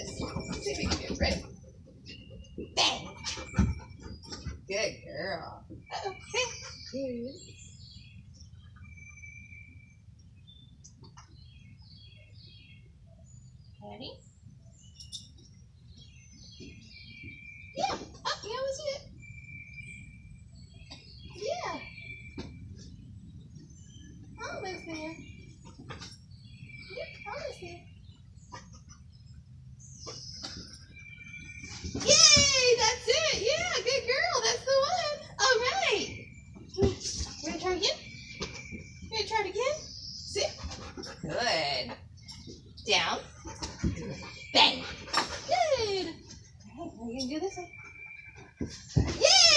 this. See if we can. Ready? Bang! Good girl. Uh-oh. Good. Ready? Yeah. Oh, that was it. Yeah. Oh, Almost there. do this one. Yeah!